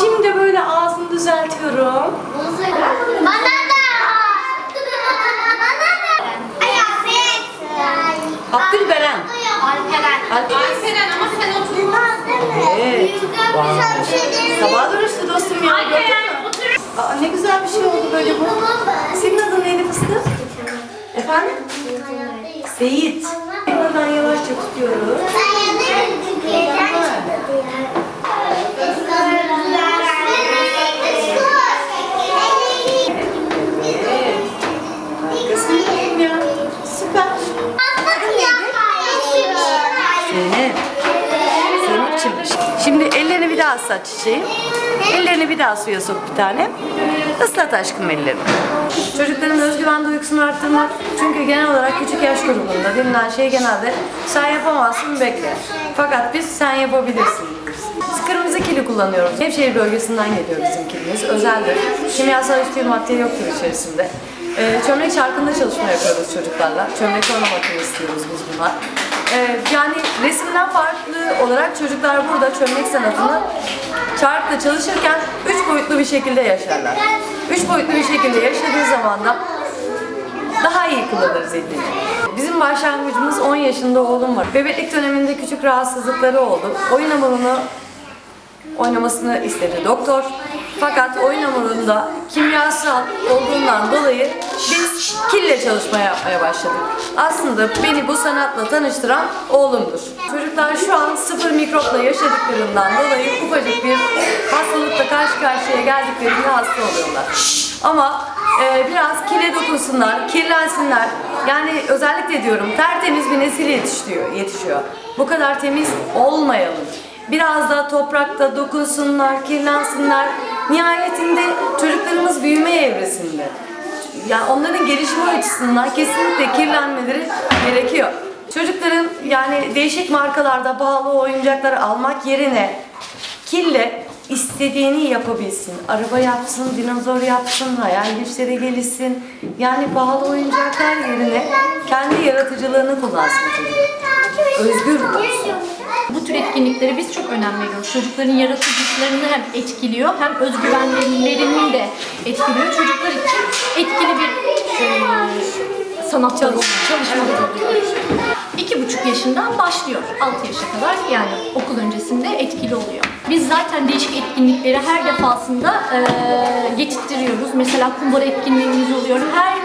Şimdi böyle ağzını düzeltiyorum. Bana da. Bana da. Abdülberen. Alperen. Alperen. ama sen oturma. Evet. Sabah dönüştü dostum ya. Aa, ne güzel bir şey oldu böyle bu. Senin adın neydi fıstık? Efendim? Seyit. Buradan yavaşça tutuyoruz. Evet. Daha ıslat çiçeğim. Ellerini bir daha suya sok bir tane. Islat aşkım ellerini. Çocukların özgüven duygusunu arttırmak. Çünkü genel olarak küçük yaş grubunda denilen şey genelde sen yapamazsın bekle. Fakat biz sen yapabilirsin. Kırmızı kili kullanıyoruz. Nevşehir bölgesinden geliyor bizim kilimiz. Özeldir. Kimyasal hiçbir madde yoktur içerisinde. Ee, çömlek çarkında çalışma yapıyoruz çocuklarla. Çömlek ornamatını istiyoruz biz bunlar. Ee, yani resimden farklı olarak çocuklar burada çömlek sanatını çarkla çalışırken üç boyutlu bir şekilde yaşarlar. Üç boyutlu bir şekilde yaşadığı zaman da daha iyi kullanır zihnini. Bizim başlangıcımız 10 yaşında oğlum var. Bebeklik döneminde küçük rahatsızlıkları oldu. Oyun hamurunu oynamasını istedi doktor. Fakat oyun hamurunda kimyasal olduğundan dolayı biz kille çalışmaya yapmaya başladık. Aslında beni bu sanatla tanıştıran oğlumdur. Çocuklar şu an sıfır mikropla yaşadıklarından dolayı ufacık bir hastalıkla karşı karşıya geldiklerinde hasta oluyorlar. Ama e, biraz kile dokunsunlar, kirlensinler. Yani özellikle diyorum tertemiz bir nesil yetişiyor, yetişiyor. Bu kadar temiz olmayalım. Biraz da toprakta dokunsunlar, kirlensinler. Nihayetinde çocuklarımız büyüme evresinde. Yani onların gelişimi açısından kesinlikle kirlenmeleri gerekiyor. Çocukların yani değişik markalarda pahalı oyuncaklar almak yerine kille istediğini yapabilsin. Araba yapsın, dinozor yapsın, hayal güçleri gelişsin. Yani pahalı oyuncaklar yerine kendi yaratıcılığını kullansın. Özgür olsun. Bu tür etkinliklere biz çok önem veriyoruz. Çocukların yaratıcılıklarını hem etkiliyor hem özgüvenlerini de etkiliyor. Çocuklar için etkili bir e, sanat çalışma, çalışma oluyor. İki buçuk yaşından başlıyor. 6 yaşa kadar yani okul öncesinde etkili oluyor. Biz zaten değişik etkinlikleri her defasında e, getirtiyoruz. Mesela kumbara etkinliğimiz oluyor. Her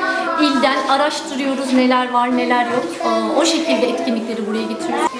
ilden araştırıyoruz neler var neler yok. E, o şekilde etkinlikleri buraya getiriyoruz.